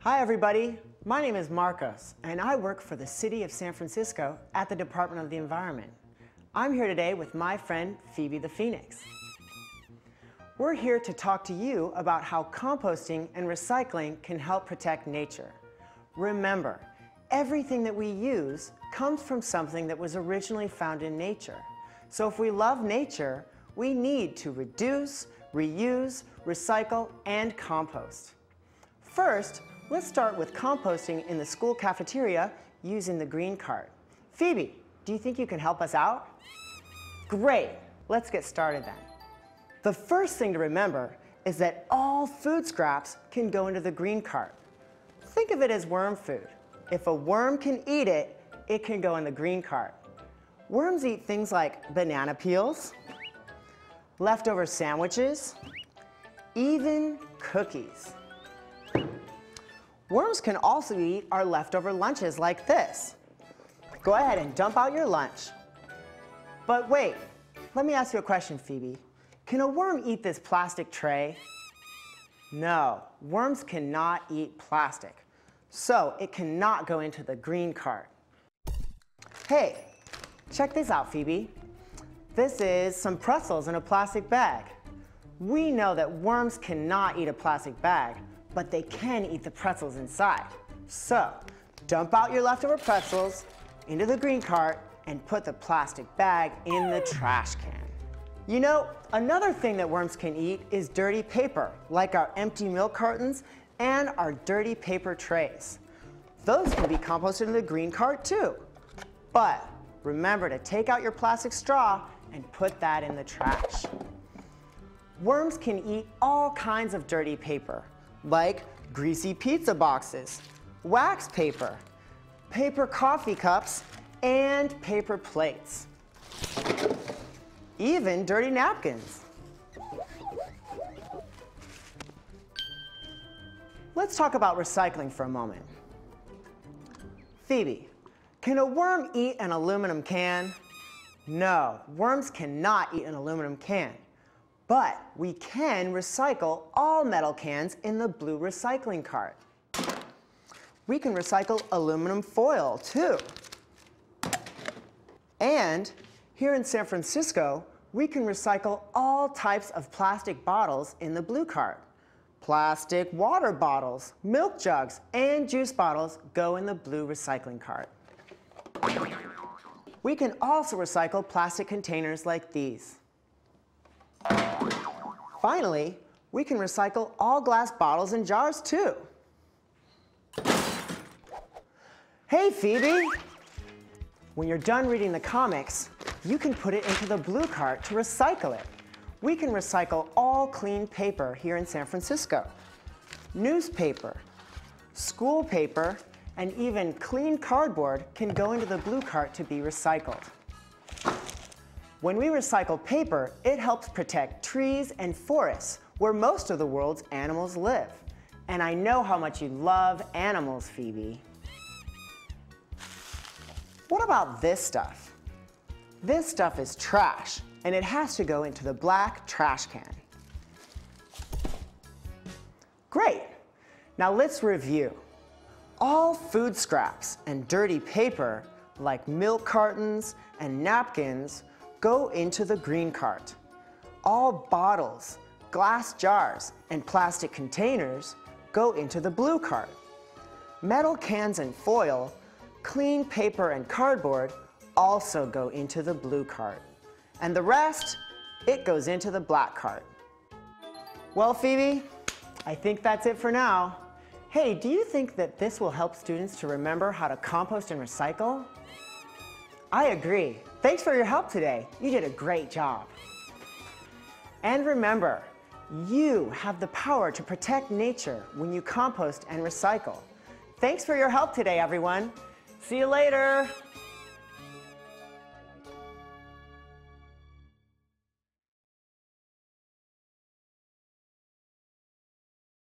Hi everybody, my name is Marcos and I work for the City of San Francisco at the Department of the Environment. I'm here today with my friend Phoebe the Phoenix. We're here to talk to you about how composting and recycling can help protect nature. Remember, everything that we use comes from something that was originally found in nature. So if we love nature, we need to reduce, reuse, recycle, and compost. First, let's start with composting in the school cafeteria using the green cart. Phoebe, do you think you can help us out? Great, let's get started then. The first thing to remember is that all food scraps can go into the green cart. Think of it as worm food. If a worm can eat it, it can go in the green cart. Worms eat things like banana peels, leftover sandwiches, even cookies. Worms can also eat our leftover lunches like this. Go ahead and dump out your lunch. But wait, let me ask you a question, Phoebe. Can a worm eat this plastic tray? No, worms cannot eat plastic. So it cannot go into the green cart. Hey, check this out, Phoebe. This is some pretzels in a plastic bag. We know that worms cannot eat a plastic bag, but they can eat the pretzels inside. So dump out your leftover pretzels into the green cart and put the plastic bag in the trash can. You know, another thing that worms can eat is dirty paper, like our empty milk cartons and our dirty paper trays. Those can be composted in the green cart too. But remember to take out your plastic straw and put that in the trash. Worms can eat all kinds of dirty paper, like greasy pizza boxes, wax paper, paper coffee cups, and paper plates even dirty napkins. Let's talk about recycling for a moment. Phoebe, can a worm eat an aluminum can? No, worms cannot eat an aluminum can. But we can recycle all metal cans in the blue recycling cart. We can recycle aluminum foil too. And here in San Francisco, we can recycle all types of plastic bottles in the blue cart. Plastic water bottles, milk jugs, and juice bottles go in the blue recycling cart. We can also recycle plastic containers like these. Finally, we can recycle all glass bottles and jars too. Hey, Phoebe! When you're done reading the comics, you can put it into the blue cart to recycle it. We can recycle all clean paper here in San Francisco. Newspaper, school paper, and even clean cardboard can go into the blue cart to be recycled. When we recycle paper, it helps protect trees and forests where most of the world's animals live. And I know how much you love animals, Phoebe. What about this stuff? This stuff is trash, and it has to go into the black trash can. Great. Now let's review. All food scraps and dirty paper, like milk cartons and napkins, go into the green cart. All bottles, glass jars, and plastic containers go into the blue cart. Metal cans and foil, clean paper and cardboard also go into the blue cart. And the rest, it goes into the black cart. Well, Phoebe, I think that's it for now. Hey, do you think that this will help students to remember how to compost and recycle? I agree. Thanks for your help today. You did a great job. And remember, you have the power to protect nature when you compost and recycle. Thanks for your help today, everyone. See you later.